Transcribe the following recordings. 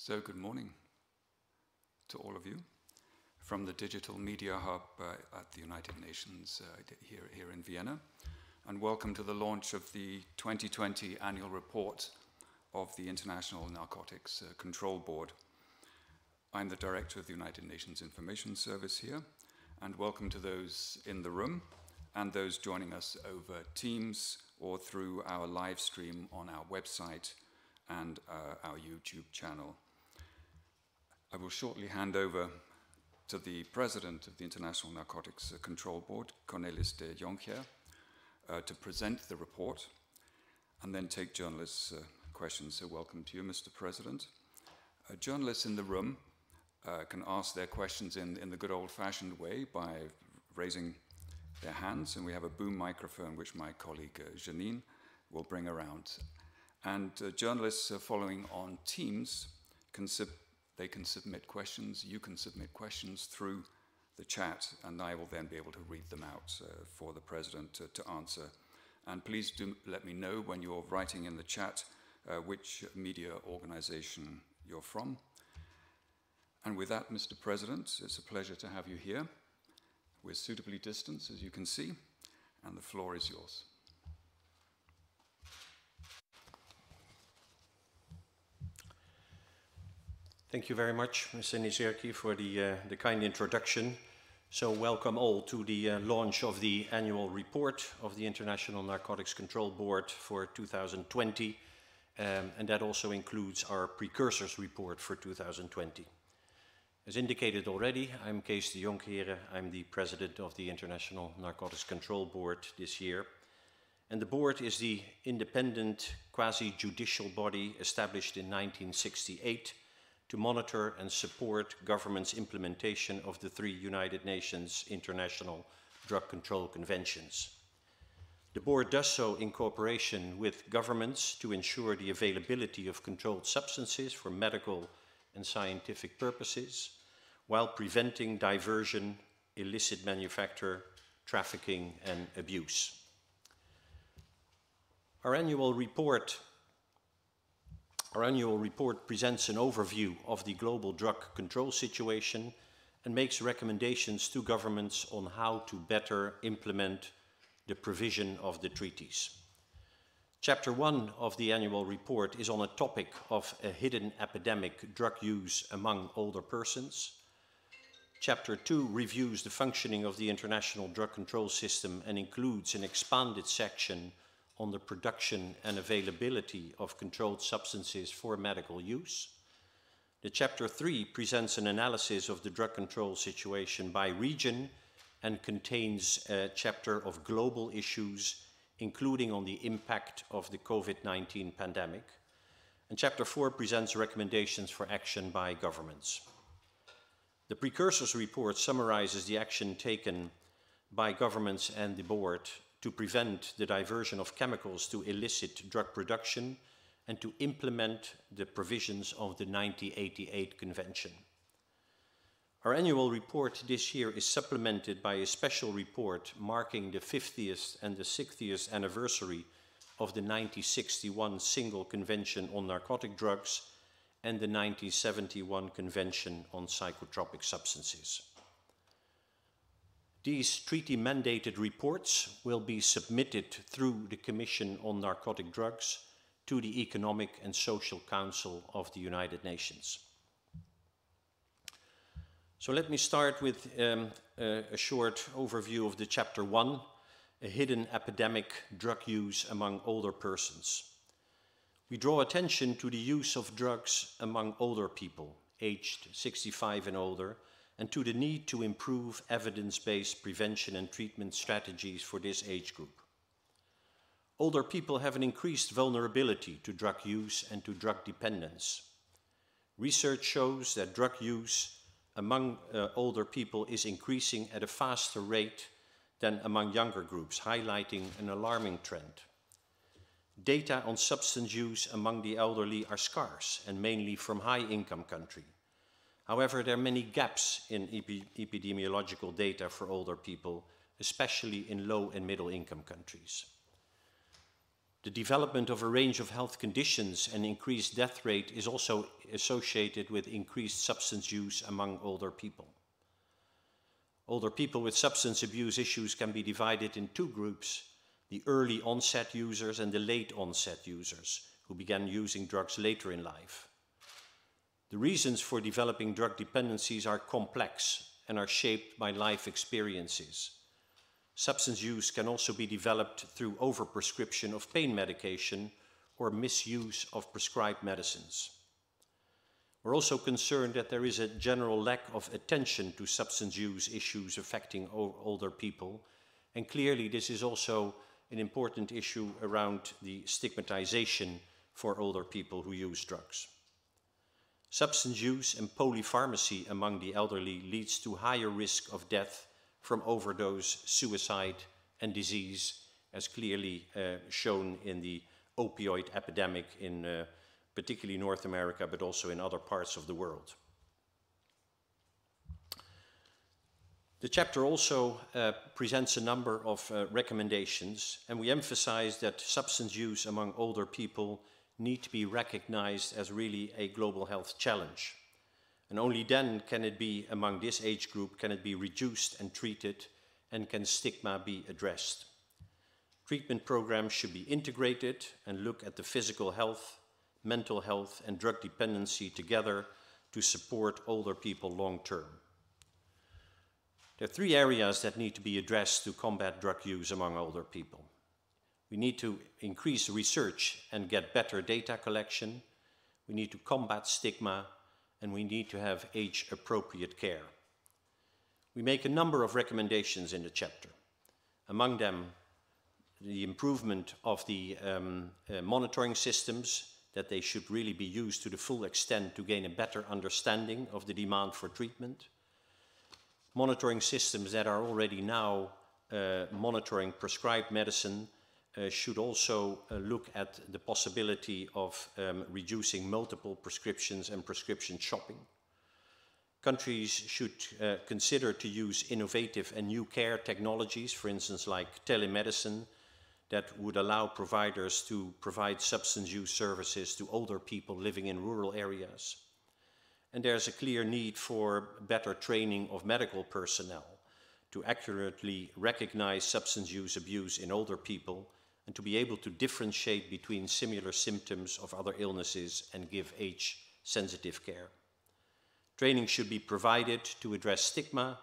So, good morning to all of you from the Digital Media Hub uh, at the United Nations uh, here, here in Vienna, and welcome to the launch of the 2020 annual report of the International Narcotics uh, Control Board. I'm the director of the United Nations Information Service here, and welcome to those in the room and those joining us over Teams or through our live stream on our website and uh, our YouTube channel. I will shortly hand over to the president of the International Narcotics Control Board, Cornelis de Joncheere, uh, to present the report and then take journalists' uh, questions. So, welcome to you, Mr. President. Uh, journalists in the room uh, can ask their questions in, in the good old fashioned way by raising their hands, and we have a boom microphone which my colleague uh, Janine will bring around. And uh, journalists following on Teams can, They can submit questions. You can submit questions through the chat, and I will then be able to read them out uh, for the President to, to answer. And please do let me know when you're writing in the chat uh, which media organization you're from. And with that, Mr. President, it's a pleasure to have you here. We're suitably distanced, as you can see, and the floor is yours. Thank you very much, Mr. Nesirky, for the, uh, the kind introduction. So welcome all to the uh, launch of the annual report of the International Narcotics Control Board for 2020. Um, and that also includes our precursors report for 2020. As indicated already, I'm Kees de Joncheere. I'm the president of the International Narcotics Control Board this year. And the board is the independent quasi-judicial body established in 1968 to monitor and support government's implementation of the three United Nations International Drug Control Conventions. The board does so in cooperation with governments to ensure the availability of controlled substances for medical and scientific purposes, while preventing diversion, illicit manufacture, trafficking, and abuse. Our annual report our annual report presents an overview of the global drug control situation and makes recommendations to governments on how to better implement the provision of the treaties. Chapter 1 of the annual report is on a topic of a hidden epidemic drug use among older persons. Chapter 2 reviews the functioning of the international drug control system and includes an expanded section on the production and availability of controlled substances for medical use. The chapter 3 presents an analysis of the drug control situation by region and contains a chapter of global issues, including on the impact of the COVID-19 pandemic. And chapter 4 presents recommendations for action by governments. The precursors report summarizes the action taken by governments and the board to prevent the diversion of chemicals to illicit drug production and to implement the provisions of the 1988 Convention. Our annual report this year is supplemented by a special report marking the 50th and the 60th anniversary of the 1961 Single Convention on Narcotic Drugs and the 1971 Convention on Psychotropic Substances. These treaty-mandated reports will be submitted through the Commission on Narcotic Drugs to the Economic and Social Council of the United Nations. So let me start with um, a, a short overview of the chapter one, a hidden epidemic drug use among older persons. We draw attention to the use of drugs among older people, aged 65 and older, and to the need to improve evidence-based prevention and treatment strategies for this age group. Older people have an increased vulnerability to drug use and to drug dependence. Research shows that drug use among uh, older people is increasing at a faster rate than among younger groups, highlighting an alarming trend. Data on substance use among the elderly are scarce and mainly from high-income countries. However, there are many gaps in epi epidemiological data for older people, especially in low and middle income countries. The development of a range of health conditions and increased death rate is also associated with increased substance use among older people. Older people with substance abuse issues can be divided in two groups the early onset users and the late onset users who began using drugs later in life. The reasons for developing drug dependencies are complex and are shaped by life experiences. Substance use can also be developed through overprescription of pain medication or misuse of prescribed medicines. We're also concerned that there is a general lack of attention to substance use issues affecting older people, and clearly this is also an important issue around the stigmatization for older people who use drugs. Substance use and polypharmacy among the elderly leads to higher risk of death from overdose, suicide, and disease, as clearly uh, shown in the opioid epidemic in uh, particularly North America, but also in other parts of the world. The chapter also uh, presents a number of uh, recommendations, and we emphasize that substance use among older people need to be recognized as really a global health challenge. And only then can it be, among this age group, can it be reduced and treated, and can stigma be addressed. Treatment programs should be integrated and look at the physical health, mental health, and drug dependency together to support older people long term. There are three areas that need to be addressed to combat drug use among older people. We need to increase research and get better data collection. We need to combat stigma and we need to have age appropriate care. We make a number of recommendations in the chapter. Among them, the improvement of the um, uh, monitoring systems, that they should really be used to the full extent to gain a better understanding of the demand for treatment. Monitoring systems that are already now uh, monitoring prescribed medicine should also uh, look at the possibility of um, reducing multiple prescriptions and prescription shopping. Countries should uh, consider to use innovative and new care technologies, for instance, like telemedicine, that would allow providers to provide substance use services to older people living in rural areas. And there's a clear need for better training of medical personnel to accurately recognize substance use abuse in older people and to be able to differentiate between similar symptoms of other illnesses and give age-sensitive care. Training should be provided to address stigma,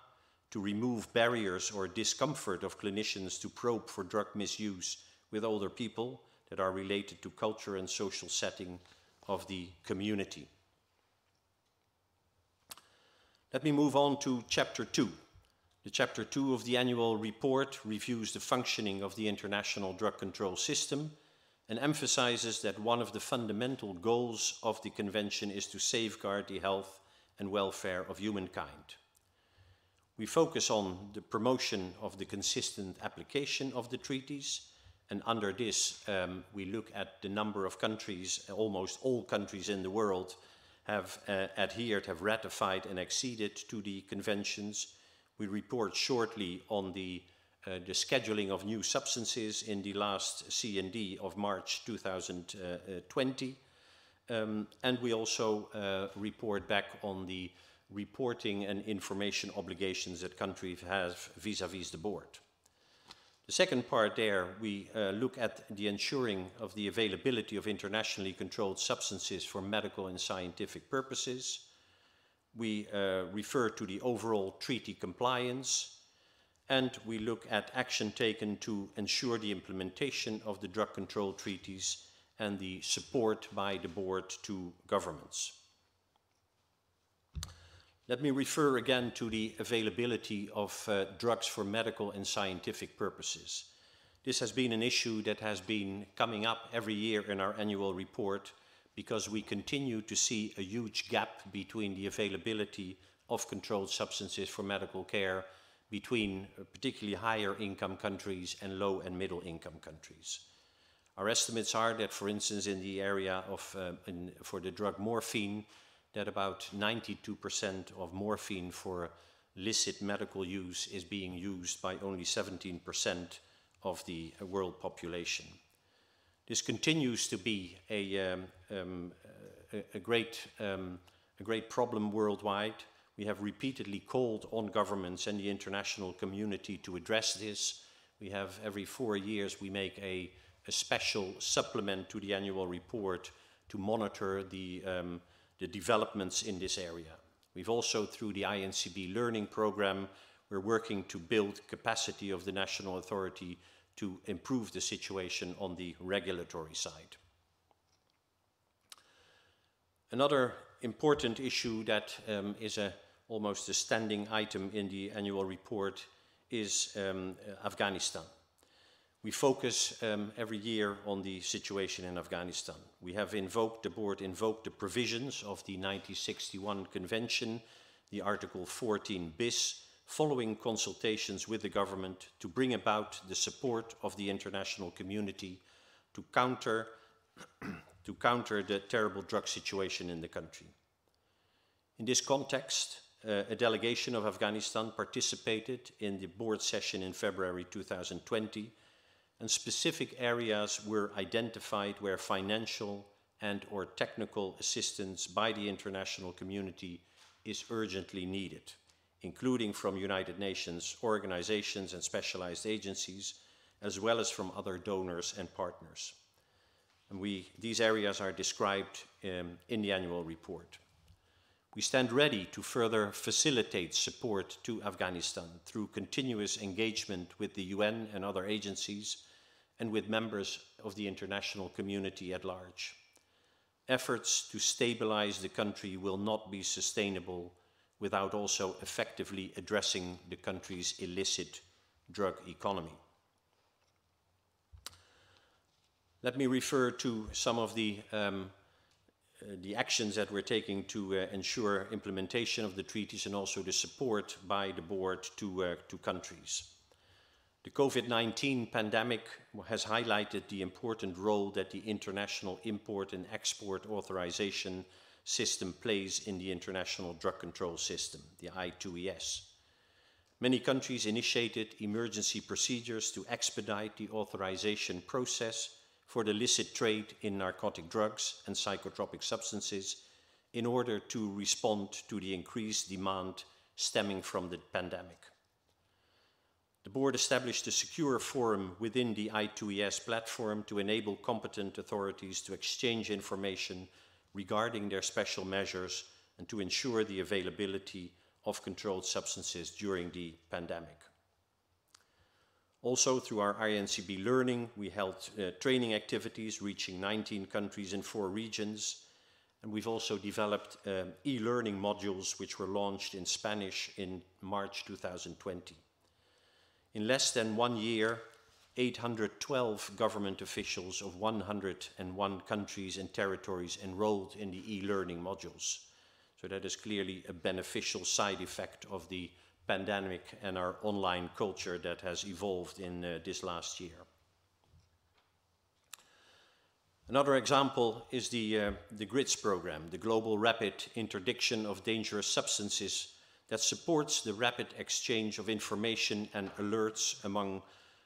to remove barriers or discomfort of clinicians to probe for drug misuse with older people that are related to culture and social setting of the community. Let me move on to chapter two, the chapter two of the annual report reviews the functioning of the international drug control system and emphasizes that one of the fundamental goals of the convention is to safeguard the health and welfare of humankind. We focus on the promotion of the consistent application of the treaties, and under this, um, we look at the number of countries, almost all countries in the world have uh, adhered, have ratified and acceded to the conventions, we report shortly on the, uh, the scheduling of new substances in the last CND of March 2020. Um, and we also uh, report back on the reporting and information obligations that countries have vis-à-vis -vis the board. The second part there, we uh, look at the ensuring of the availability of internationally controlled substances for medical and scientific purposes we uh, refer to the overall treaty compliance, and we look at action taken to ensure the implementation of the drug control treaties and the support by the board to governments. Let me refer again to the availability of uh, drugs for medical and scientific purposes. This has been an issue that has been coming up every year in our annual report because we continue to see a huge gap between the availability of controlled substances for medical care between uh, particularly higher income countries and low and middle income countries. Our estimates are that, for instance, in the area of, uh, in, for the drug morphine, that about 92% of morphine for licit medical use is being used by only 17% of the uh, world population. This continues to be a, um, um, a, a, great, um, a great problem worldwide. We have repeatedly called on governments and the international community to address this. We have every four years we make a, a special supplement to the annual report to monitor the, um, the developments in this area. We've also, through the INCB learning program, we're working to build capacity of the national authority to improve the situation on the regulatory side. Another important issue that um, is a, almost a standing item in the annual report is um, Afghanistan. We focus um, every year on the situation in Afghanistan. We have invoked, the board invoked the provisions of the 1961 convention, the Article 14 bis, following consultations with the government to bring about the support of the international community to counter, to counter the terrible drug situation in the country. In this context, uh, a delegation of Afghanistan participated in the board session in February 2020 and specific areas were identified where financial and or technical assistance by the international community is urgently needed, including from United Nations organizations and specialized agencies, as well as from other donors and partners. And we, these areas are described um, in the annual report. We stand ready to further facilitate support to Afghanistan through continuous engagement with the UN and other agencies and with members of the international community at large. Efforts to stabilize the country will not be sustainable without also effectively addressing the country's illicit drug economy. Let me refer to some of the, um, uh, the actions that we're taking to uh, ensure implementation of the treaties and also the support by the board to, uh, to countries. The COVID-19 pandemic has highlighted the important role that the international import and export authorization system plays in the international drug control system, the I2ES. Many countries initiated emergency procedures to expedite the authorization process for the illicit trade in narcotic drugs and psychotropic substances in order to respond to the increased demand stemming from the pandemic. The board established a secure forum within the I2ES platform to enable competent authorities to exchange information regarding their special measures and to ensure the availability of controlled substances during the pandemic. Also, through our INCB learning, we held uh, training activities reaching 19 countries in four regions. And we've also developed um, e-learning modules which were launched in Spanish in March 2020. In less than one year, 812 government officials of 101 countries and territories enrolled in the e-learning modules. So that is clearly a beneficial side effect of the pandemic and our online culture that has evolved in uh, this last year. Another example is the, uh, the GRIDS program, the Global Rapid Interdiction of Dangerous Substances that supports the rapid exchange of information and alerts among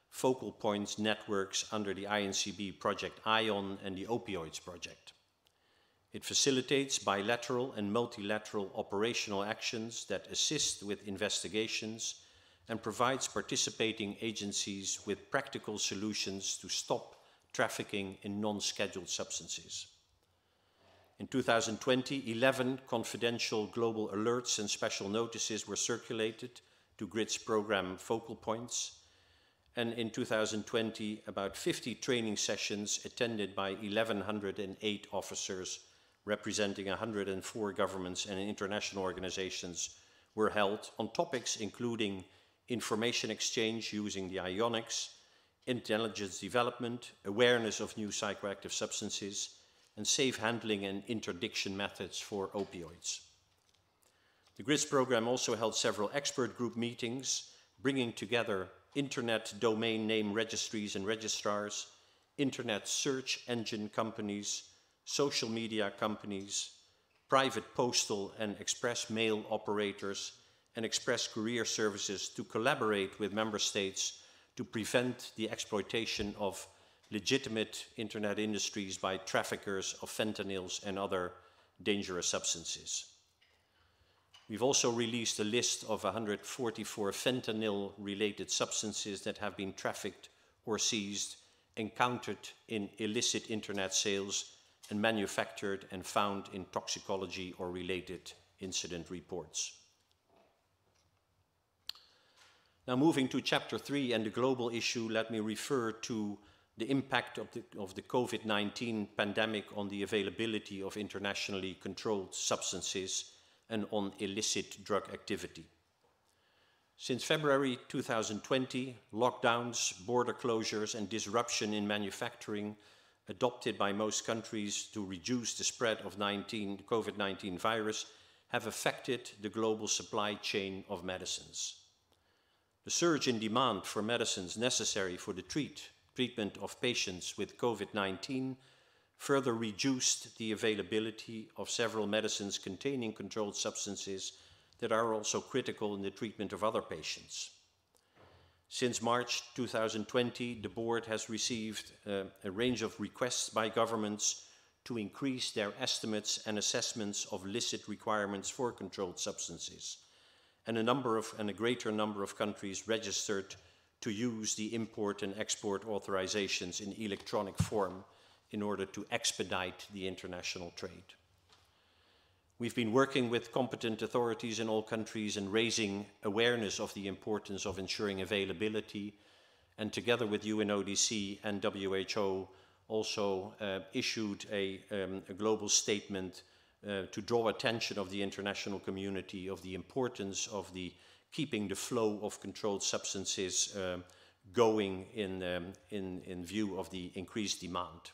focal points networks under the INCB project ION and the Opioids project. It facilitates bilateral and multilateral operational actions that assist with investigations and provides participating agencies with practical solutions to stop trafficking in non-scheduled substances. In 2020, 11 confidential global alerts and special notices were circulated to GRIDS program focal points. And in 2020, about 50 training sessions attended by 1,108 officers representing 104 governments and international organizations were held on topics including information exchange using the ionics, intelligence development, awareness of new psychoactive substances, and safe handling and interdiction methods for opioids. The GRIDS program also held several expert group meetings, bringing together internet domain name registries and registrars, internet search engine companies, social media companies, private postal and express mail operators, and express courier services to collaborate with member states to prevent the exploitation of legitimate internet industries by traffickers of fentanyls and other dangerous substances. We've also released a list of 144 fentanyl related substances that have been trafficked or seized, encountered in illicit internet sales, and manufactured and found in toxicology or related incident reports. Now, moving to chapter three and the global issue, let me refer to the impact of the, of the COVID 19 pandemic on the availability of internationally controlled substances and on illicit drug activity. Since February 2020, lockdowns, border closures, and disruption in manufacturing adopted by most countries to reduce the spread of COVID 19 virus have affected the global supply chain of medicines. The surge in demand for medicines necessary for the treat, treatment of patients with COVID 19 further reduced the availability of several medicines containing controlled substances that are also critical in the treatment of other patients. Since March 2020, the board has received uh, a range of requests by governments to increase their estimates and assessments of licit requirements for controlled substances. And a number of and a greater number of countries registered to use the import and export authorizations in electronic form in order to expedite the international trade. We've been working with competent authorities in all countries and raising awareness of the importance of ensuring availability, and together with UNODC and WHO, also uh, issued a, um, a, global statement uh, to draw attention of the international community of the importance of the keeping the flow of controlled substances uh, going in, um, in, in view of the increased demand.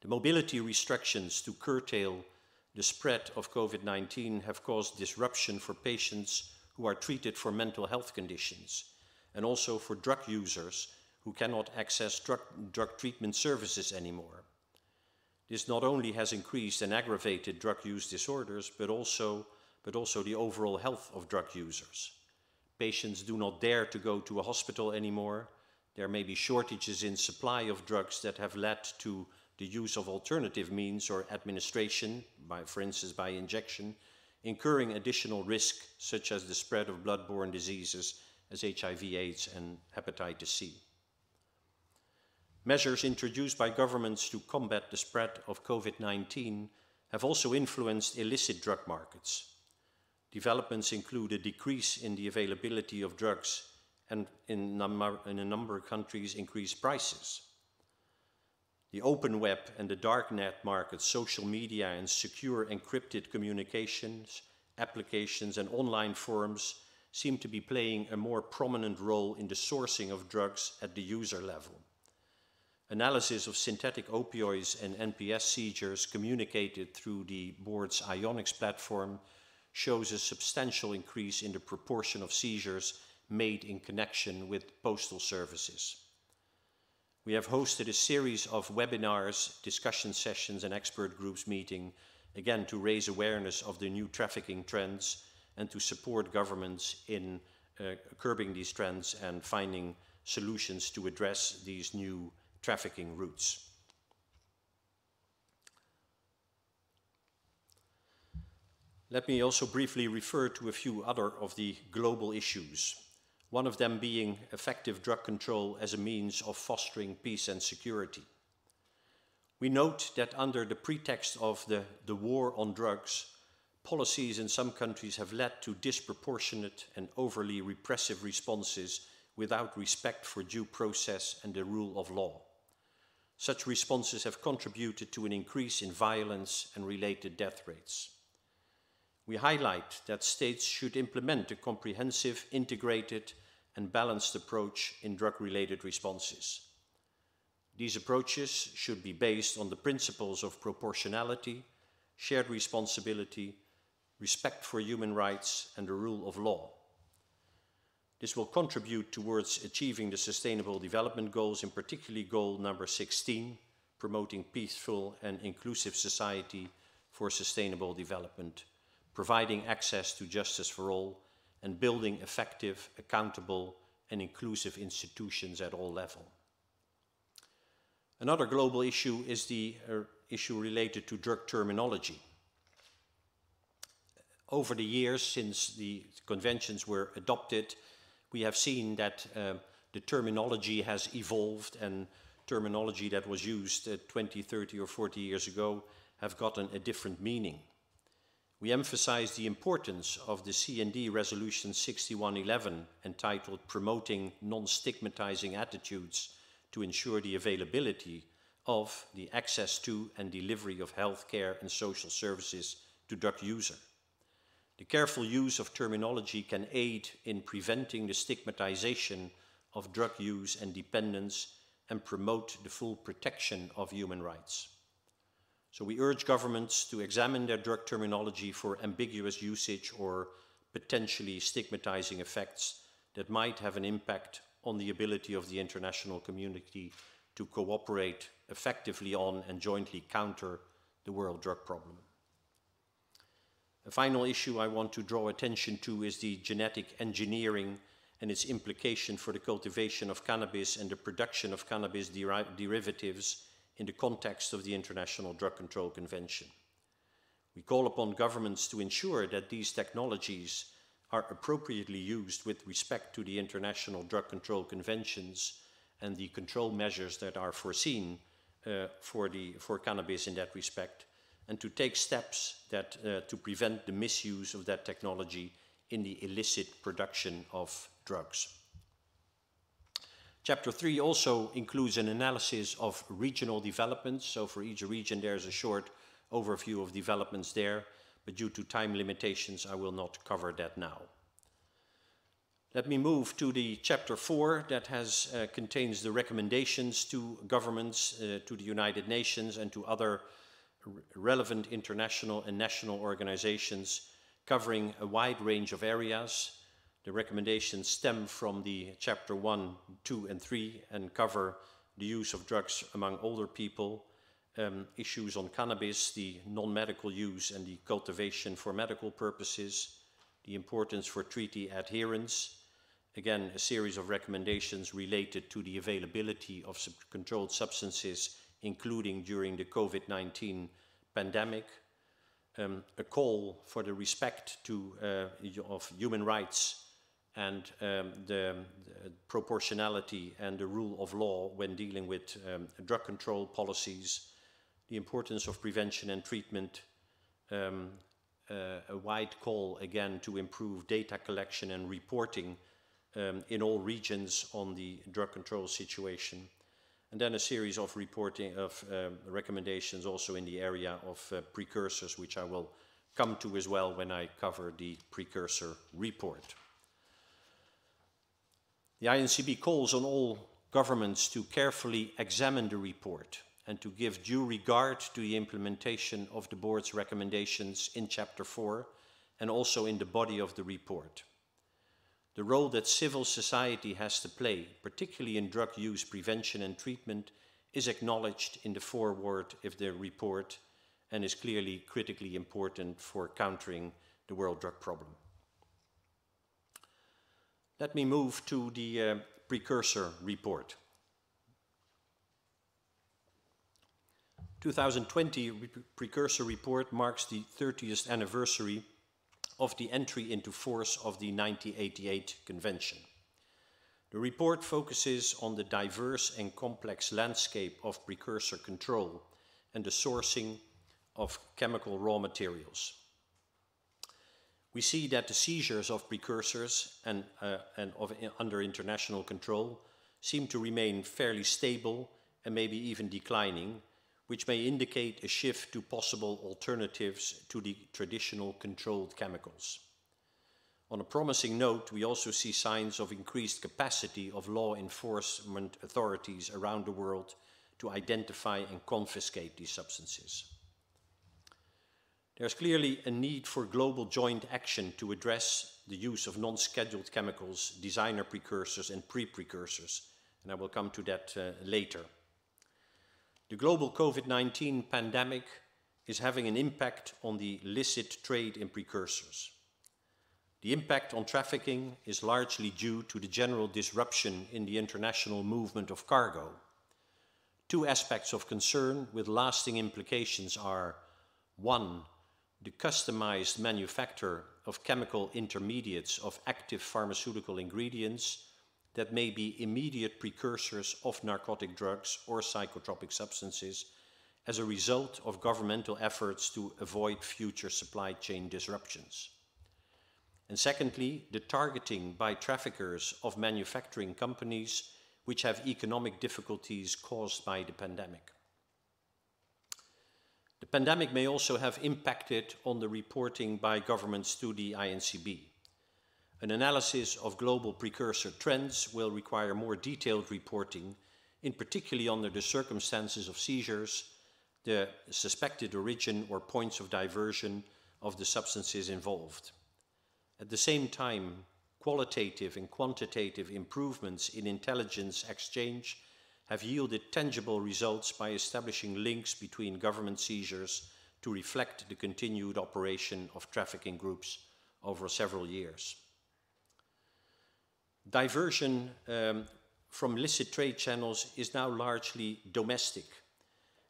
The mobility restrictions to curtail the spread of COVID 19 have caused disruption for patients who are treated for mental health conditions and also for drug users who cannot access drug, drug treatment services anymore. This not only has increased and aggravated drug use disorders, but also, but also the overall health of drug users. Patients do not dare to go to a hospital anymore. There may be shortages in supply of drugs that have led to the use of alternative means or administration, by, for instance by injection, incurring additional risk such as the spread of blood-borne diseases as HIV, AIDS and hepatitis C. Measures introduced by governments to combat the spread of COVID-19 have also influenced illicit drug markets. Developments include a decrease in the availability of drugs and in, a number of countries increased prices. The open web and the dark net market, social media and secure encrypted communications, applications and online forums seem to be playing a more prominent role in the sourcing of drugs at the user level. Analysis of synthetic opioids and NPS seizures communicated through the board's Ionics platform shows a substantial increase in the proportion of seizures made in connection with postal services. We have hosted a series of webinars, discussion sessions, and expert groups meeting, again to raise awareness of the new trafficking trends and to support governments in uh, curbing these trends and finding solutions to address these new trafficking routes. Let me also briefly refer to a few other of the global issues one of them being effective drug control as a means of fostering peace and security. We note that under the pretext of the, the war on drugs, policies in some countries have led to disproportionate and overly repressive responses without respect for due process and the rule of law. Such responses have contributed to an increase in violence and related death rates. We highlight that states should implement a comprehensive, integrated, and balanced approach in drug-related responses. These approaches should be based on the principles of proportionality, shared responsibility, respect for human rights, and the rule of law. This will contribute towards achieving the Sustainable Development Goals, in particular goal number 16, promoting peaceful and inclusive society for sustainable development, providing access to justice for all, and building effective, accountable, and inclusive institutions at all levels. Another global issue is the uh, issue related to drug terminology. Over the years, since the conventions were adopted, we have seen that uh, the terminology has evolved and terminology that was used uh, 20, 30 or 40 years ago have gotten a different meaning. We emphasize the importance of the CND Resolution 6111 entitled Promoting Non-Stigmatizing Attitudes to ensure the availability of the access to and delivery of healthcare and social services to drug user. The careful use of terminology can aid in preventing the stigmatization of drug use and dependence and promote the full protection of human rights. So we urge governments to examine their drug terminology for ambiguous usage or potentially stigmatizing effects that might have an impact on the ability of the international community to cooperate effectively on and jointly counter the world drug problem. A final issue I want to draw attention to is the genetic engineering and its implication for the cultivation of cannabis and the production of cannabis deri derivatives in the context of the International Drug Control Convention. We call upon governments to ensure that these technologies are appropriately used with respect to the international drug control conventions and the control measures that are foreseen uh, for, the, for cannabis in that respect, and to take steps that, uh, to prevent the misuse of that technology in the illicit production of drugs. Chapter 3 also includes an analysis of regional developments, so for each region there's a short overview of developments there, but due to time limitations I will not cover that now. Let me move to the chapter 4 that has, uh, contains the recommendations to governments, uh, to the United Nations and to other relevant international and national organizations covering a wide range of areas. The recommendations stem from the chapter 1, 2 and 3 and cover the use of drugs among older people, um, issues on cannabis, the non-medical use and the cultivation for medical purposes, the importance for treaty adherence, again, a series of recommendations related to the availability of sub controlled substances, including during the COVID-19 pandemic, um, a call for the respect to, uh, of human rights and um, the, the, proportionality and the rule of law when dealing with um, drug control policies, the importance of prevention and treatment, um, uh, a wide call again to improve data collection and reporting um, in all regions on the drug control situation. And then a series of reporting of um, recommendations also in the area of uh, precursors, which I will come to as well when I cover the precursor report. The INCB calls on all governments to carefully examine the report and to give due regard to the implementation of the board's recommendations in chapter 4 and also in the body of the report the role that civil society has to play, particularly in drug use prevention and treatment, is acknowledged in the foreword of the report and is clearly critically important for countering the world drug problem. Let me move to the uh, precursor report. 2020 re precursor report marks the 30th anniversary of the entry into force of the 1988 Convention. The report focuses on the diverse and complex landscape of precursor control and the sourcing of chemical raw materials. We see that the seizures of precursors and, uh, and of, uh, under international control seem to remain fairly stable and maybe even declining which may indicate a shift to possible alternatives to the traditional controlled chemicals. On a promising note, we also see signs of increased capacity of law enforcement authorities around the world to identify and confiscate these substances. There's clearly a need for global joint action to address the use of non-scheduled chemicals, designer precursors and pre-precursors, and I will come to that uh, later. The global COVID-19 pandemic is having an impact on the illicit trade in precursors. The impact on trafficking is largely due to the general disruption in the international movement of cargo. Two aspects of concern with lasting implications are one, the customized manufacture of chemical intermediates of active pharmaceutical ingredients that may be immediate precursors of narcotic drugs or psychotropic substances as a result of governmental efforts to avoid future supply chain disruptions. And secondly, the targeting by traffickers of manufacturing companies which have economic difficulties caused by the pandemic. The pandemic may also have impacted on the reporting by governments to the INCB. An analysis of global precursor trends will require more detailed reporting, in particularly under the circumstances of seizures, the suspected origin or points of diversion of the substances involved. At the same time, qualitative and quantitative improvements in intelligence exchange have yielded tangible results by establishing links between government seizures to reflect the continued operation of trafficking groups over several years. Diversion um, from illicit trade channels is now largely domestic,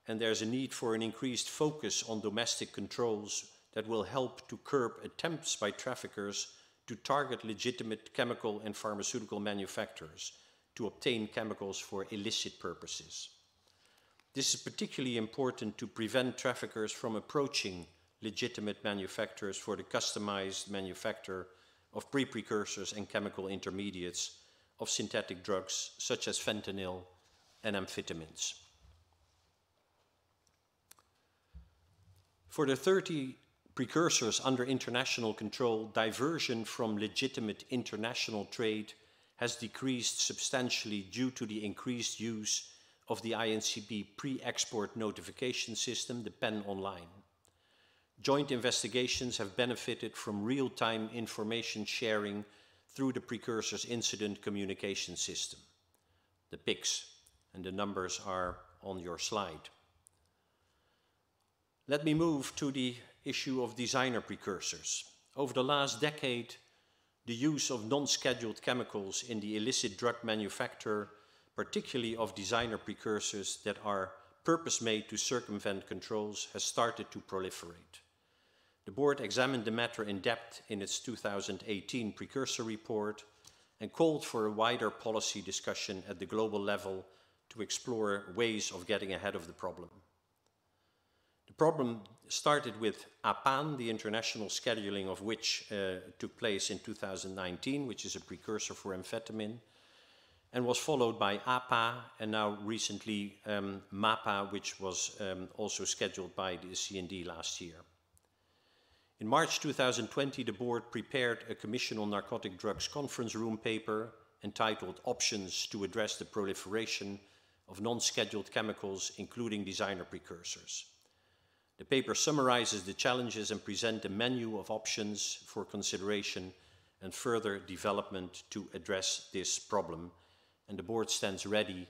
and there's a need for an increased focus on domestic controls that will help to curb attempts by traffickers to target legitimate chemical and pharmaceutical manufacturers to obtain chemicals for illicit purposes. This is particularly important to prevent traffickers from approaching legitimate manufacturers for the customized manufacture of pre-precursors and chemical intermediates of synthetic drugs such as fentanyl and amphetamines. For the 30 precursors under international control, diversion from legitimate international trade has decreased substantially due to the increased use of the INCB pre-export notification system, the PEN Online. Joint investigations have benefited from real-time information sharing through the Precursors Incident Communication System, the PICS, and the numbers are on your slide. Let me move to the issue of designer precursors. Over the last decade, the use of non-scheduled chemicals in the illicit drug manufacture, particularly of designer precursors that are purpose-made to circumvent controls, has started to proliferate. The board examined the matter in depth in its 2018 precursor report and called for a wider policy discussion at the global level to explore ways of getting ahead of the problem. The problem started with APAAN, the international scheduling of which uh, took place in 2019, which is a precursor for amphetamine, and was followed by APA, and now recently um, MAPA, which was um, also scheduled by the CND last year. In March 2020, the board prepared a Commission on Narcotic Drugs conference room paper entitled Options to Address the Proliferation of Non-Scheduled Chemicals, including Designer Precursors. The paper summarizes the challenges and presents a menu of options for consideration and further development to address this problem. And the board stands ready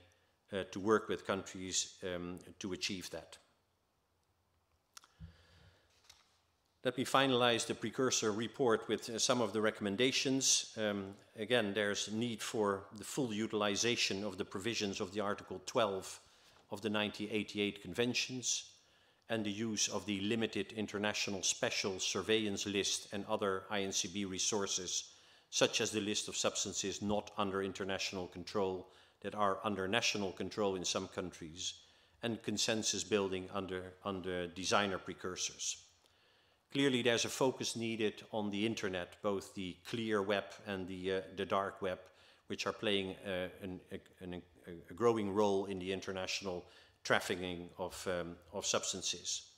uh, to work with countries um, to achieve that. Let me finalize the precursor report with uh, some of the recommendations. Um, again, there's need for the full utilization of the provisions of the Article 12 of the 1988 conventions and the use of the limited international special surveillance list and other INCB resources, such as the list of substances not under international control that are under national control in some countries, and consensus building under, under designer precursors. Clearly, there's a focus needed on the internet, both the clear web and the, uh, the dark web, which are playing uh, an, a, a, growing role in the international trafficking of, um, of substances.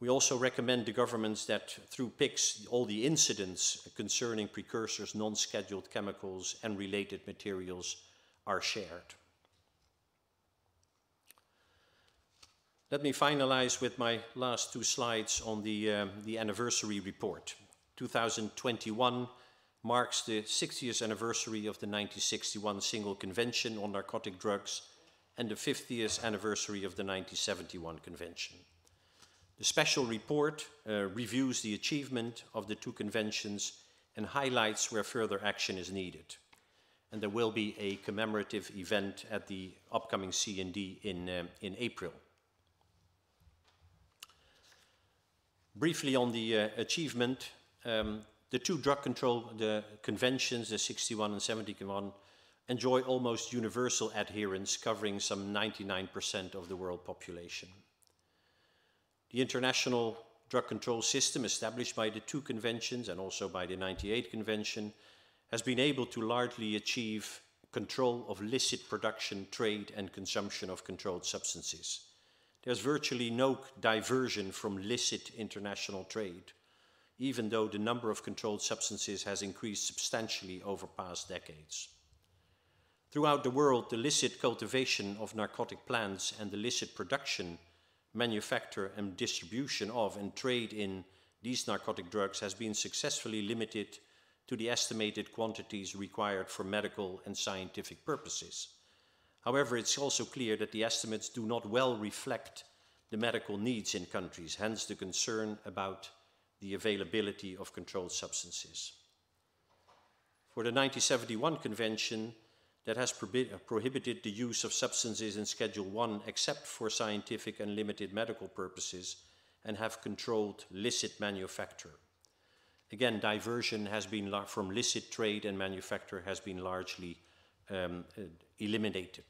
We also recommend the governments that through PICS, all the incidents concerning precursors, non-scheduled chemicals and related materials are shared. Let me finalize with my last two slides on the, um, the anniversary report. 2021 marks the 60th anniversary of the 1961 Single Convention on Narcotic Drugs and the 50th anniversary of the 1971 convention. The special report uh, reviews the achievement of the two conventions and highlights where further action is needed. and there will be a commemorative event at the upcoming CND in, um, in April. Briefly on the uh, achievement, um, the two drug control the conventions, the 61 and 71, enjoy almost universal adherence, covering some 99% of the world population. The international drug control system established by the two conventions and also by the 98 convention has been able to largely achieve control of licit production, trade and consumption of controlled substances. There's virtually no diversion from licit international trade, even though the number of controlled substances has increased substantially over past decades. Throughout the world, the licit cultivation of narcotic plants and the licit production, manufacture and distribution of and trade in these narcotic drugs has been successfully limited to the estimated quantities required for medical and scientific purposes. However, it's also clear that the estimates do not well reflect the medical needs in countries, hence the concern about the availability of controlled substances. For the 1971 convention, that has prohibited the use of substances in Schedule 1 except for scientific and limited medical purposes and have controlled licit manufacture. Again, diversion has been from licit trade and manufacture has been largely um, eliminated.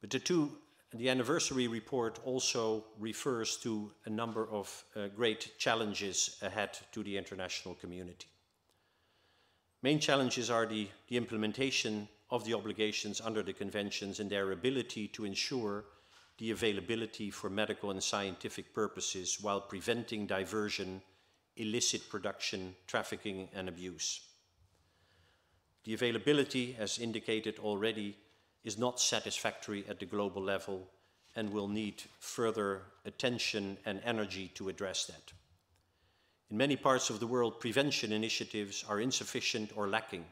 But the two, the anniversary report also refers to a number of uh, great challenges ahead to the international community. Main challenges are the, the implementation of the obligations under the conventions and their ability to ensure the availability for medical and scientific purposes while preventing diversion, illicit production, trafficking and abuse. The availability, as indicated already, is not satisfactory at the global level and will need further attention and energy to address that. In many parts of the world, prevention initiatives are insufficient or lacking.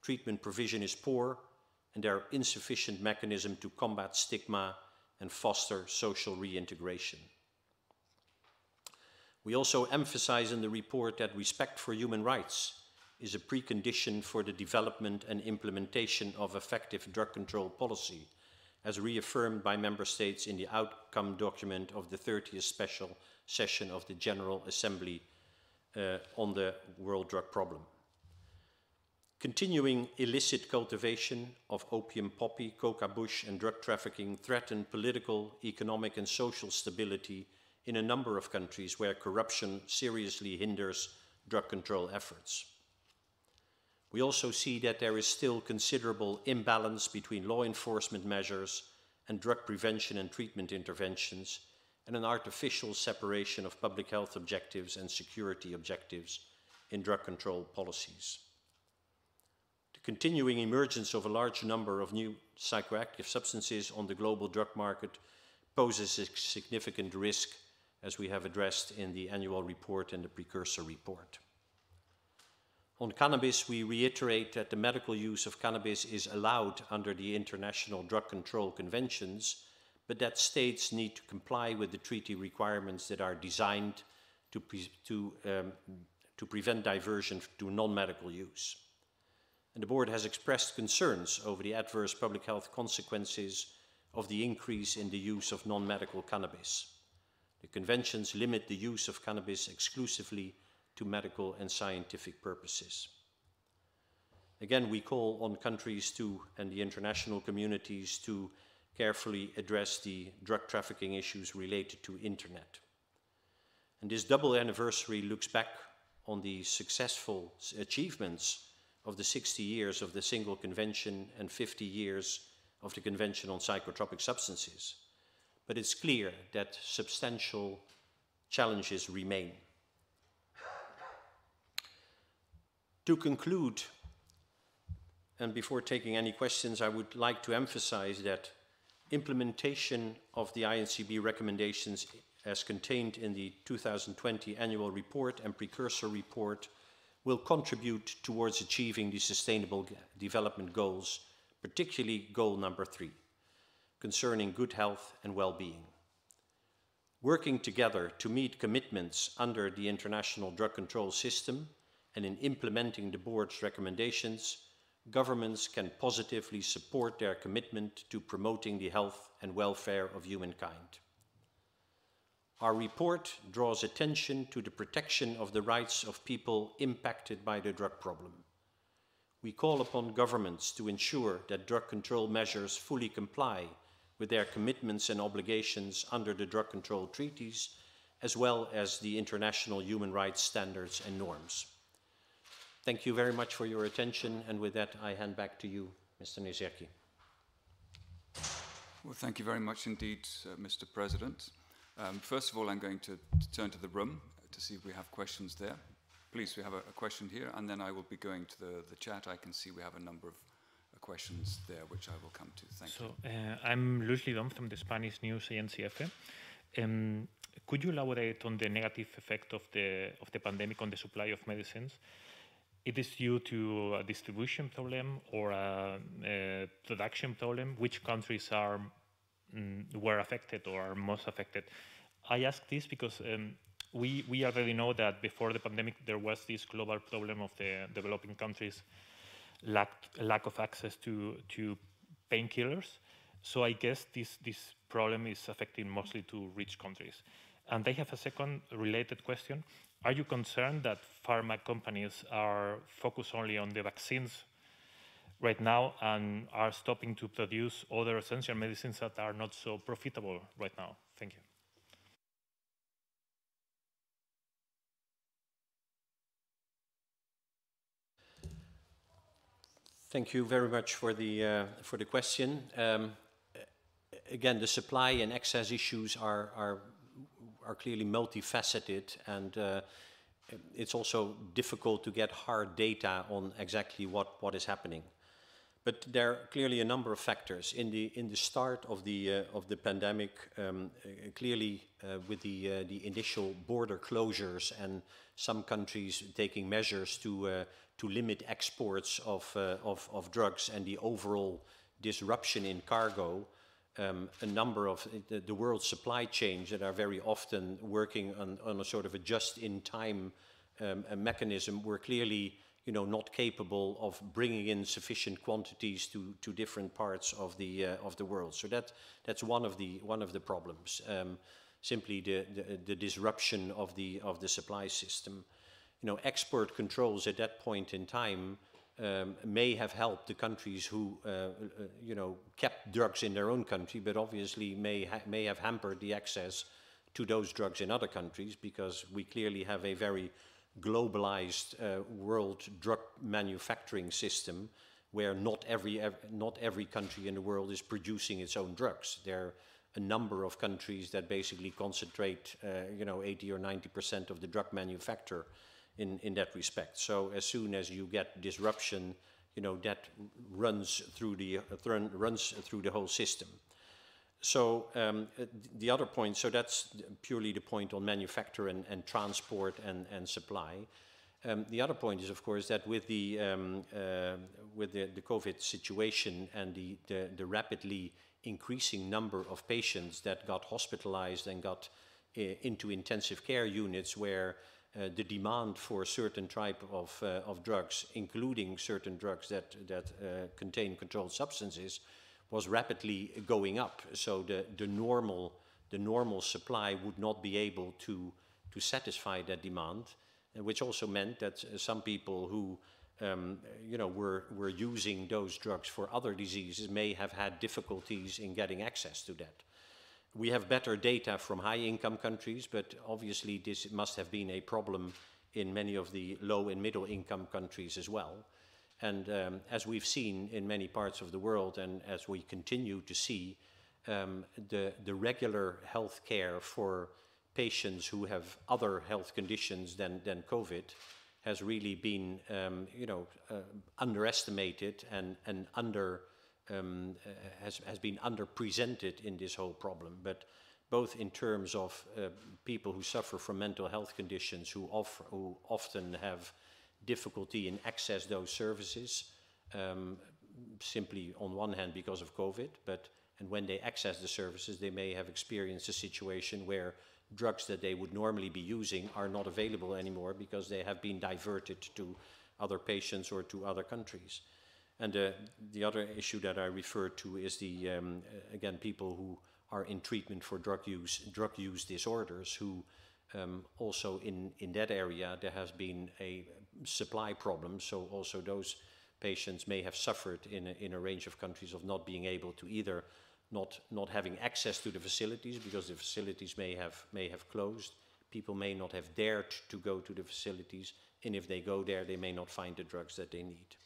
Treatment provision is poor, and there are insufficient mechanisms to combat stigma and foster social reintegration. We also emphasize in the report that respect for human rights is a precondition for the development and implementation of effective drug control policy, as reaffirmed by member states in the outcome document of the 30th special session of the General Assembly Uh, on the world drug problem. Continuing illicit cultivation of opium poppy, coca bush and drug trafficking threaten political, economic and social stability in a number of countries where corruption seriously hinders drug control efforts. We also see that there is still considerable imbalance between law enforcement measures and drug prevention and treatment interventions and an artificial separation of public health objectives and security objectives in drug control policies. The continuing emergence of a large number of new psychoactive substances on the global drug market poses a significant risk as we have addressed in the annual report and the precursor report. On cannabis, we reiterate that the medical use of cannabis is allowed under the international drug control conventions but that states need to comply with the treaty requirements that are designed to, pre to, um, to prevent diversion to non-medical use. And the board has expressed concerns over the adverse public health consequences of the increase in the use of non-medical cannabis. The conventions limit the use of cannabis exclusively to medical and scientific purposes. Again, we call on countries to, and the international communities to carefully address the drug trafficking issues related to internet. And this double anniversary looks back on the successful achievements of the 60 years of the single convention and 50 years of the Convention on Psychotropic Substances. But it's clear that substantial challenges remain. To conclude, and before taking any questions, I would like to emphasize that implementation of the INCB recommendations as contained in the 2020 annual report and precursor report will contribute towards achieving the sustainable development goals, particularly goal number three, concerning good health and well-being. Working together to meet commitments under the international drug control system and in implementing the board's recommendations, governments can positively support their commitment to promoting the health and welfare of humankind. Our report draws attention to the protection of the rights of people impacted by the drug problem. We call upon governments to ensure that drug control measures fully comply with their commitments and obligations under the drug control treaties, as well as the international human rights standards and norms. Thank you very much for your attention, and with that, I hand back to you, Mr. Nesirky. Well, thank you very much indeed, uh, Mr. President. Um, first of all, I'm going to, to, turn to the room to see if we have questions there. Please, we have a, a, question here, and then I will be going to the, the chat. I can see we have a number of uh, questions there, which I will come to. Thank so, you. Uh, I'm Luis Lidon from the Spanish news agency EFE. Um, could you elaborate on the negative effect of the, of the pandemic on the supply of medicines? It is due to a distribution problem or a, a production problem? Which countries are um, were affected or are most affected. I ask this because um, we, we already know that before the pandemic there was this global problem of the developing countries lack, lack of access to, to painkillers. So I guess this, this problem is affecting mostly to rich countries. And I have a second related question. Are you concerned that pharma companies are focused only on the vaccines right now and are stopping to produce other essential medicines that are not so profitable right now? Thank you. Thank you very much for the uh, for the question. Um, again, the supply and excess issues are are are clearly multifaceted, and uh, it's also difficult to get hard data on exactly what what is happening. But there are clearly a number of factors. In the, in the start of the, uh, of the pandemic, um, uh, clearly uh, with the, uh, the initial border closures and some countries taking measures to, uh, to limit exports of, of, of drugs and the overall disruption in cargo, um, a number of the, the world supply chains that are very often working on, on a sort of a just-in-time um, mechanism were clearly you know, not capable of bringing in sufficient quantities to, to different parts of the, uh, of the world. So that, that's one of the, one of the problems, um, simply the, the, the, disruption of the, of the supply system. You know, export controls at that point in time um, may have helped the countries who, uh, uh, you know, kept drugs in their own country, but obviously may, ha may have hampered the access to those drugs in other countries because we clearly have a very globalized uh, world drug manufacturing system where not every, ev not every country in the world is producing its own drugs. There are a number of countries that basically concentrate, uh, you know, 80 or 90% of the drug manufacture in, in that respect. So as soon as you get disruption, you know, that runs through the, uh, runs through the whole system. So um, the other point, so that's purely the point on manufacture and, and transport and, and supply. Um, the other point is, of course, that with the um, uh, with the, the, COVID situation and the, the, the, rapidly increasing number of patients that got hospitalized and got uh, into intensive care units, where uh, the demand for certain type of uh, of drugs, including certain drugs that that uh, contain controlled substances, was rapidly going up. So the, the, normal, the normal supply would not be able to, to satisfy that demand, which also meant that some people who um, you know, were, were using those drugs for other diseases may have had difficulties in getting access to that. We have better data from high income countries, but obviously this must have been a problem in many of the low and middle income countries as well. And um, as we've seen in many parts of the world, and as we continue to see, um, the, the regular health care for patients who have other health conditions than, than COVID has really been, um, you know, uh, underestimated and, and under, um, has, has been underrepresented in this whole problem. But both in terms of uh, people who suffer from mental health conditions who, offer, who often have difficulty in access those services, um, simply on one hand because of COVID, but and when they access the services, they may have experienced a situation where drugs that they would normally be using are not available anymore because they have been diverted to other patients or to other countries. And uh, the other issue that I refer to is the, um, again, people who are in treatment for drug use, drug use disorders who um, also in, in that area there has been a supply problem. So also those patients may have suffered in a, in a range of countries of not being able to either not, not having access to the facilities because the facilities may have, may have closed. People may not have dared to go to the facilities, and if they go there, they may not find the drugs that they need.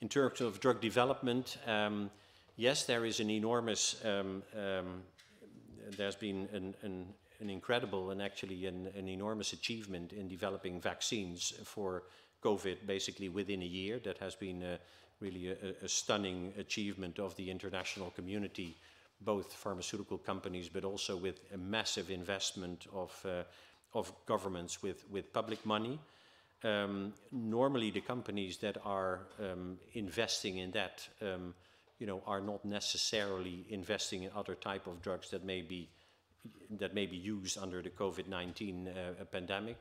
In terms of drug development, um, yes, there is an enormous, um, um, there's been an, an, an, incredible and actually an, an enormous achievement in developing vaccines for COVID basically within a year. That has been really a, a, stunning achievement of the international community, both pharmaceutical companies, but also with a massive investment of, uh, of governments with, with public money. Um, normally, the companies that are um, investing in that, um, you know, are not necessarily investing in other type of drugs that may be that may be used under the COVID-19 uh, pandemic.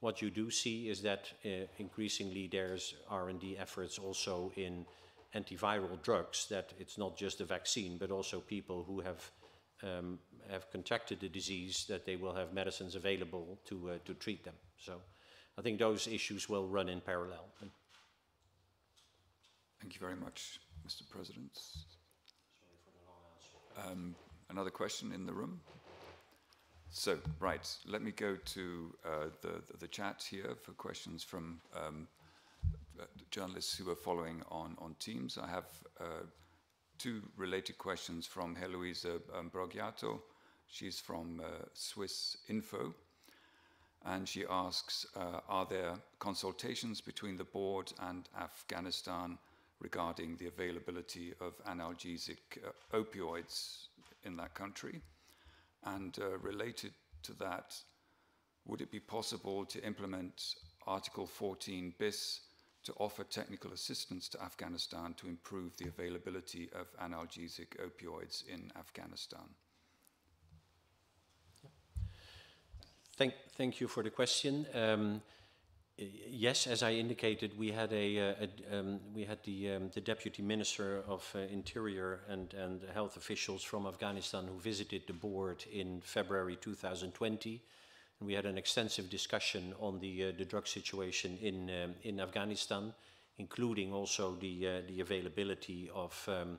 What you do see is that uh, increasingly there's R&D efforts also in antiviral drugs, that it's not just a vaccine, but also people who have um, have contracted the disease, that they will have medicines available to, uh, to treat them. So I think those issues will run in parallel. Thank you very much, Mr. President. Um, another question in the room? So, right, let me go to uh, the, the chat here for questions from um, uh, journalists who are following on, on Teams. I have uh, two related questions from Heloisa um, Brogiato. She's from uh, Swiss Info. And she asks, uh, are there consultations between the board and Afghanistan regarding the availability of analgesic uh, opioids in that country? And uh, related to that, would it be possible to implement Article 14 bis to offer technical assistance to Afghanistan to improve the availability of analgesic opioids in Afghanistan? Thank, thank you for the question. Um, yes, as I indicated, we had a, uh, a um, we had the um, the deputy minister of uh, interior and and health officials from Afghanistan who visited the board in February 2020, and we had an extensive discussion on the uh, the drug situation in um, in Afghanistan, including also the uh, the availability of. Um,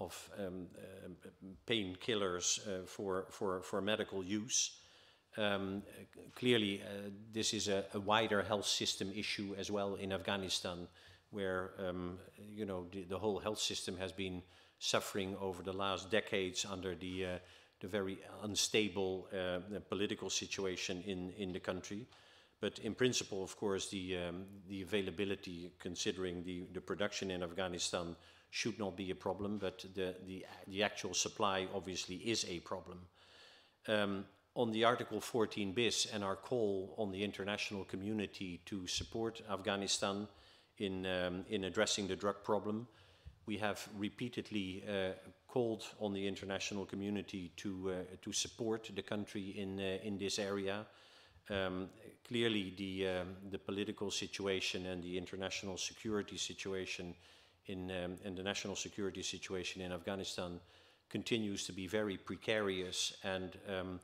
of um, uh, painkillers uh, for, for, for medical use. Um, clearly, uh, this is a, a, wider health system issue as well in Afghanistan, where um, you know the, the, whole health system has been suffering over the last decades under the uh, the very unstable uh, political situation in in the country. But in principle, of course, the um, the availability, considering the the production in Afghanistan, should not be a problem. But the the the actual supply obviously is a problem. On the Article 14 bis and our call on the international community to support Afghanistan in, um, in addressing the drug problem. We have repeatedly uh, called on the international community to, uh, to support the country in, uh, in this area. Um, clearly, the, um, the political situation and the international security situation in, um, and the national security situation in Afghanistan continues to be very precarious and um,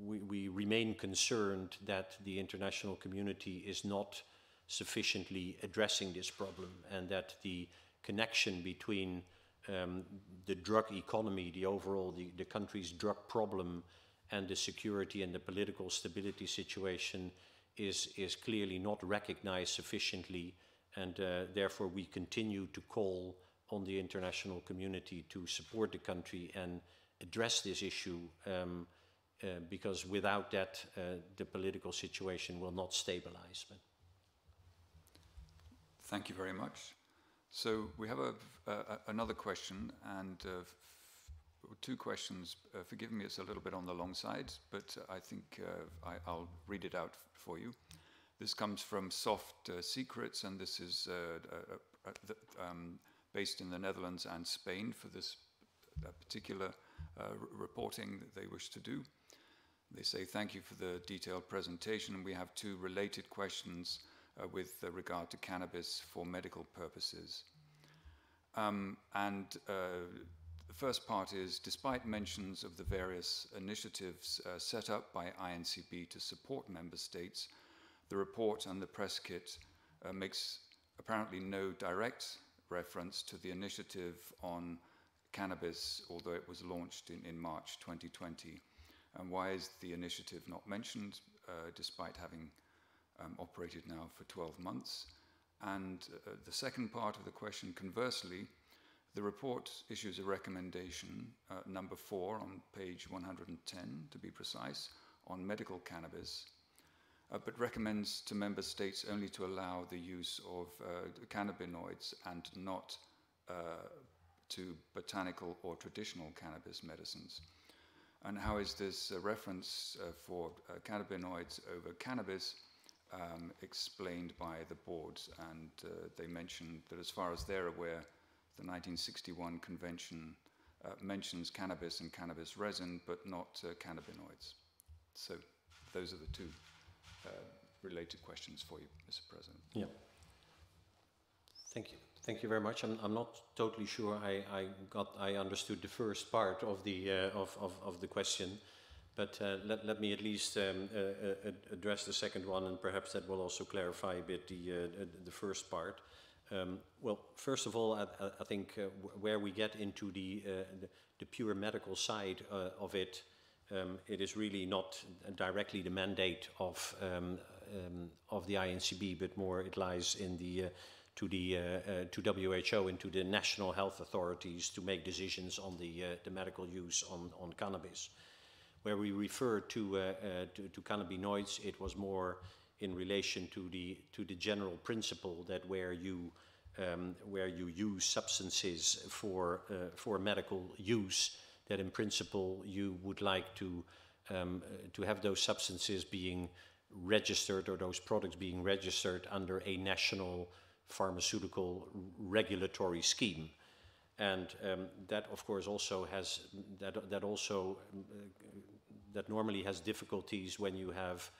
we, we remain concerned that the international community is not sufficiently addressing this problem and that the connection between um, the drug economy, the overall, the, the country's drug problem and the security and the political stability situation is, is clearly not recognized sufficiently and uh, therefore we continue to call on the international community to support the country and address this issue um, uh, because without that, uh, the political situation will not stabilize. But Thank you very much. So we have a, another question and uh, two questions. Uh, forgive me, it's a little bit on the long side, but I think uh, I, will read it out for you. This comes from Soft uh, Secrets, and this is um, based in the Netherlands and Spain for this particular uh, reporting that they wish to do. They say, thank you for the detailed presentation. We have two related questions uh, with regard to cannabis for medical purposes. Um, and uh, the first part is despite mentions of the various initiatives uh, set up by INCB to support member states, the report and the press kit uh, makes apparently no direct reference to the initiative on cannabis, although it was launched in, in March 2020. And why is the initiative not mentioned, uh, despite having um, operated now for 12 months? And uh, the second part of the question, conversely, the report issues a recommendation, uh, number four on page 110 to be precise, on medical cannabis, uh, but recommends to member states only to allow the use of uh, cannabinoids and not uh, to botanical or traditional cannabis medicines. And how is this reference uh, for uh, cannabinoids over cannabis um, explained by the boards? And they mentioned that as far as they're aware, the 1961 convention uh, mentions cannabis and cannabis resin, but not uh, cannabinoids. So those are the two uh, related questions for you, Mr. President. Yeah. Thank you. Thank you very much. I'm, I'm not totally sure I, I got I understood the first part of the uh, of, of, of the question, but uh, let, let me at least um, uh, address the second one, and perhaps that will also clarify a bit the the first part. Um, well, first of all, I, I think uh, where we get into the, uh, the, the, pure medical side uh, of it, um, it is really not directly the mandate of um, um of the INCB, but more it lies in the uh, to the uh, uh, to WHO and to the national health authorities to make decisions on the the medical use on on cannabis. Where we refer to, to, to cannabinoids, it was more in relation to the to the general principle that where you um, where you use substances for uh, for medical use, that in principle you would like to um, to have those substances being registered or those products being registered under a national pharmaceutical regulatory scheme. And um, that, of course, also has that that also that normally has difficulties when you have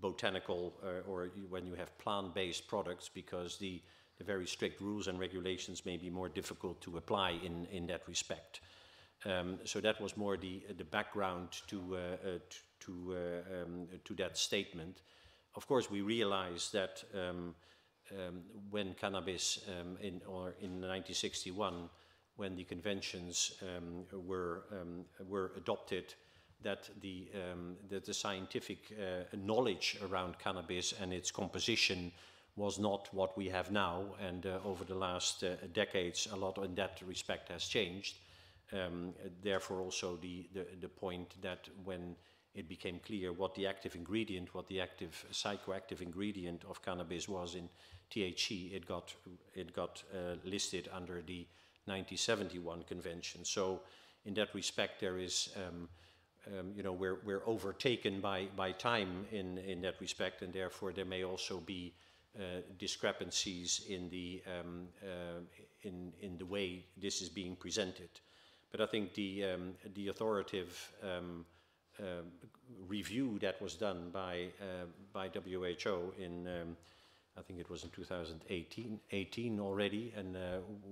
botanical uh, or when you have plant-based products because the, the very strict rules and regulations may be more difficult to apply in, in that respect. Um, so that was more the, the background to, uh, uh, to, uh, um, to that statement. Of course, we realize that um, um when cannabis um, in, or in 1961, when the conventions um, were, were adopted, that the, um, that the scientific uh, knowledge around cannabis and its composition was not what we have now. And uh, over the last uh, decades, a lot in that respect has changed. Um, therefore, also the, the, the point that when it became clear what the active ingredient, what the active psychoactive ingredient of cannabis was in THC, it got, it got uh, listed under the 1971 convention. So in that respect, there is um, um, you know, we're, we're overtaken by, by time in, in that respect, and therefore there may also be uh, discrepancies in the, um, uh, in, in the way this is being presented. But I think the, um, the authoritative um, review that was done by, uh, by WHO in, um, I think it was in 2018 18 already, and uh,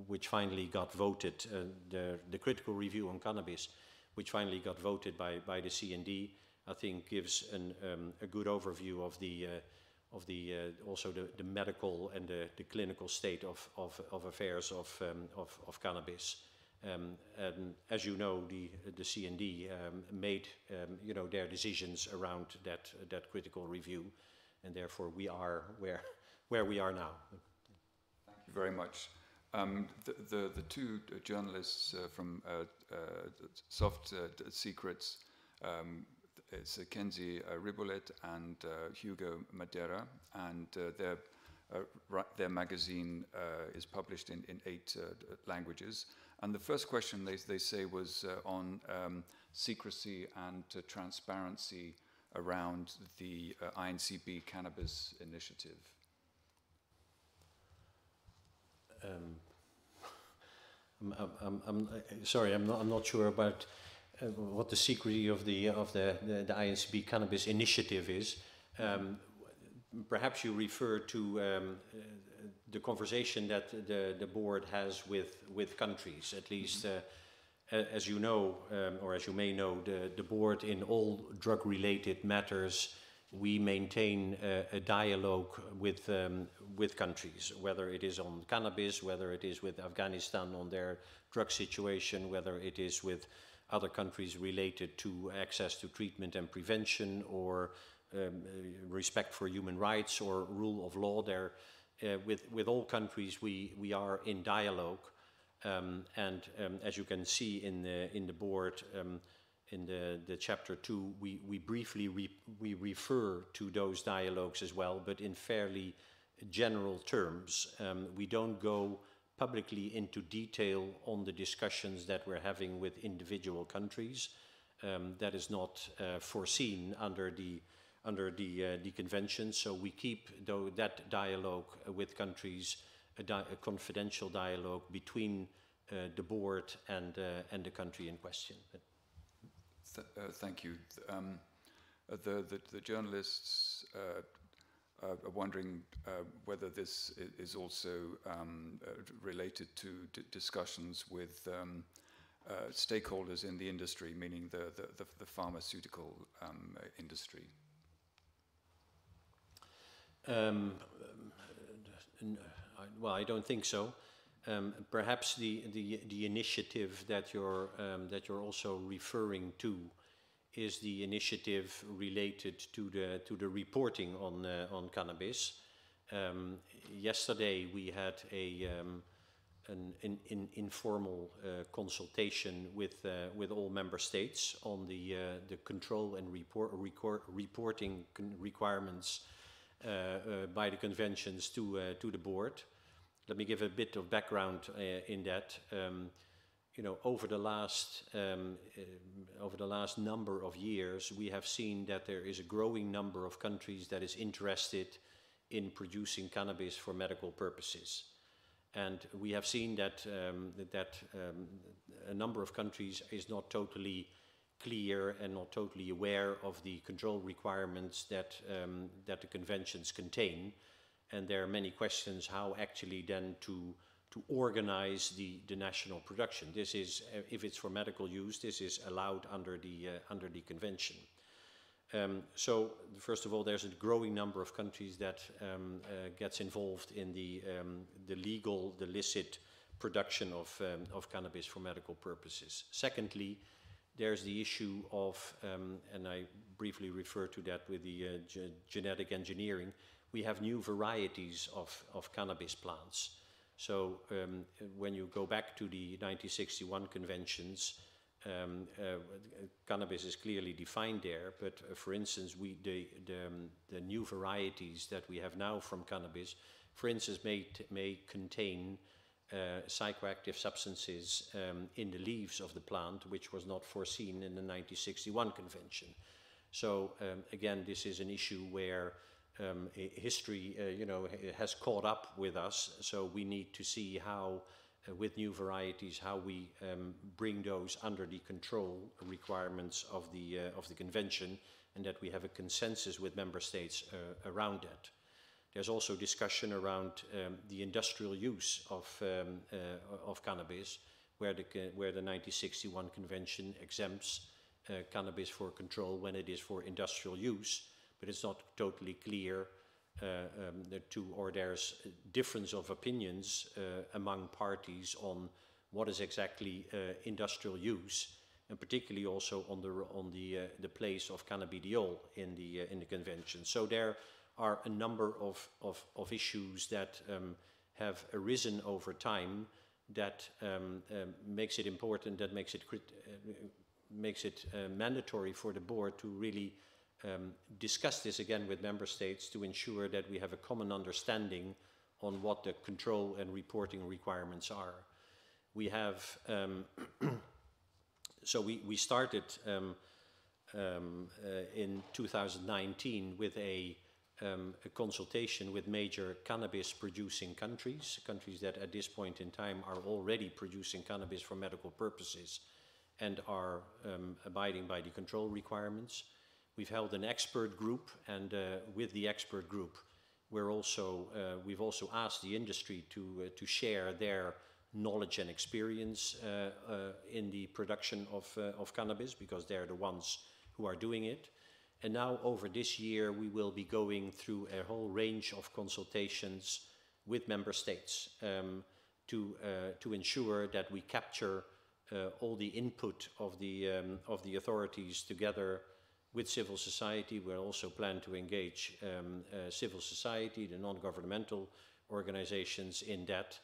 which finally got voted, uh, the, the critical review on cannabis, which finally got voted by, by the CND, I think gives an, um, a good overview of the, of the uh, also the, the medical and the, the clinical state of, of, of affairs of, um, of, of cannabis. Um, and as you know, the, the CND um, made um, you know, their decisions around that, that critical review, and therefore we are where, where we are now. Thank you very much. Um, the, the, the, two journalists uh, from uh, uh, Soft uh, Secrets, um, it's Kenzie uh, Riboulet and uh, Hugo Madeira, and their, their magazine is published in, in eight languages. And the first question they, they say was on um, secrecy and transparency around the INCB cannabis initiative. Um, I'm, I'm, I'm, sorry, I'm not, I'm not sure about uh, what the secrecy of the of the, the, the INCB cannabis initiative is. Um, perhaps you refer to um, uh, the conversation that the, the board has with, with countries. At least, uh, as you know, um, or as you may know, the, the board in all drug related matters, we maintain a, a dialogue with, um, with countries, whether it is on cannabis, whether it is with Afghanistan on their drug situation, whether it is with other countries related to access to treatment and prevention or um, uh, respect for human rights or rule of law. There, uh, with with all countries, we we are in dialogue, um, and um, as you can see in the in the board. Um, in the, the chapter two, we, we briefly re, we refer to those dialogues as well, but in fairly general terms. Um, we don't go publicly into detail on the discussions that we're having with individual countries. Um, that is not uh, foreseen under the under the uh, the convention. So we keep though that dialogue with countries a, di a confidential dialogue between uh, the board and uh, and the country in question. Th uh, thank you. Um, uh, the, the, the journalists uh, are wondering whether this is also um, related to discussions with um, stakeholders in the industry, meaning the, the, the, the pharmaceutical um, industry. Um, well, I don't think so. Um, perhaps the, the, the initiative that you're, um, that you're also referring to is the initiative related to the, to the reporting on, uh, on cannabis. Um, yesterday we had a, um, an, an, an informal uh, consultation with, uh, with all member states on the, uh, the control and report, record, reporting requirements by the conventions to, to the board. Let me give a bit of background in that. Um, you know, over the last um, over the last number of years, we have seen that there is a growing number of countries that is interested in producing cannabis for medical purposes, and we have seen that um, that um, a number of countries is not totally clear and not totally aware of the control requirements that um, that the conventions contain, and there are many questions how actually then to to organize the, the national production. This is, uh, if it's for medical use, this is allowed under the, uh, under the convention. Um, so, first of all, there's a growing number of countries that um, uh, gets involved in the, um, the legal, the licit production of, um, of cannabis for medical purposes. Secondly, there's the issue of, um, and I briefly refer to that with the uh, genetic engineering, we have new varieties of, of cannabis plants. So um, when you go back to the 1961 conventions, um, uh, cannabis is clearly defined there, but uh, for instance, we, the, the, um, the, new varieties that we have now from cannabis, for instance, may, may contain uh, psychoactive substances um, in the leaves of the plant, which was not foreseen in the 1961 convention. So um, again, this is an issue where um, history, uh, you know, has caught up with us. So we need to see how, uh, with new varieties, how we um, bring those under the control requirements of the uh, of the convention, and that we have a consensus with member states uh, around that. There's also discussion around um, the industrial use of um, uh, of cannabis, where the where the 1961 convention exempts uh, cannabis for control when it is for industrial use but it's not totally clear uh, um, two, or there's difference of opinions uh, among parties on what is exactly uh, industrial use, and particularly also on the on the uh, the place of cannabidiol in the in the convention. So there are a number of of, of issues that um, have arisen over time that um, um, makes it important, that makes it uh, makes it mandatory for the board to really um, discuss this again with member states to ensure that we have a common understanding on what the control and reporting requirements are. We have, um, so we, we started um uh, in 2019 with a, um, a, consultation with major cannabis producing countries, countries that at this point in time are already producing cannabis for medical purposes and are um, abiding by the control requirements. we've held an expert group, and uh, with the expert group, we're also, uh, we've also asked the industry to, uh, to share their knowledge and experience uh, uh, in the production of, uh, of cannabis because they're the ones who are doing it. And now over this year, we will be going through a whole range of consultations with member states um, to, uh, to ensure that we capture uh, all the input of the, um, of the authorities together with civil society. We also plan to engage um, uh, civil society, the non-governmental organizations in that,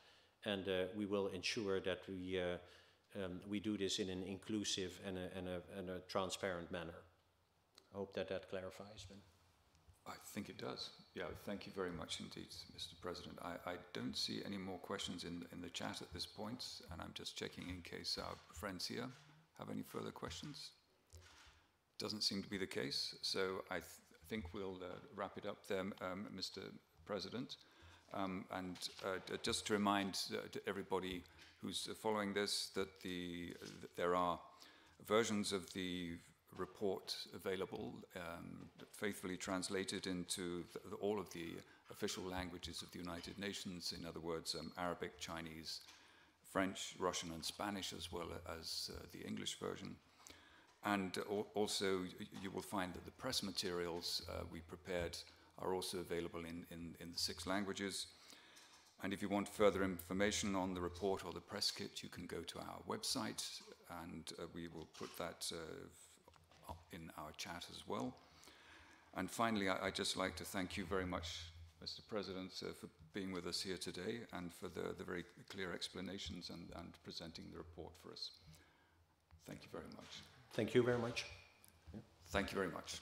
and uh, we will ensure that we, uh, um, we do this in an inclusive and a, and a, and a transparent manner. Hope that that clarifies. Ben. I think it does. Yeah, thank you very much indeed, Mr. President. I, I don't see any more questions in, in the chat at this point, and I'm just checking in case our friends here have any further questions. Doesn't seem to be the case, so I th think we'll uh, wrap it up there, um, Mr. President. Um, and uh, just to remind uh, to everybody who's following this that the, that there are versions of the report available, um, faithfully translated into the, all of the official languages of the United Nations, in other words, um, Arabic, Chinese, French, Russian, and Spanish, as well as uh, the English version. And also, you will find that the press materials uh, we prepared are also available in, in, in, the six languages. And if you want further information on the report or the press kit, you can go to our website, and uh, we will put that uh, in our chat as well. And finally, I, would just like to thank you very much, Mr. President, uh, for being with us here today and for the, the very clear explanations and, and presenting the report for us. Thank you very much. Thank you very much. Thank you very much.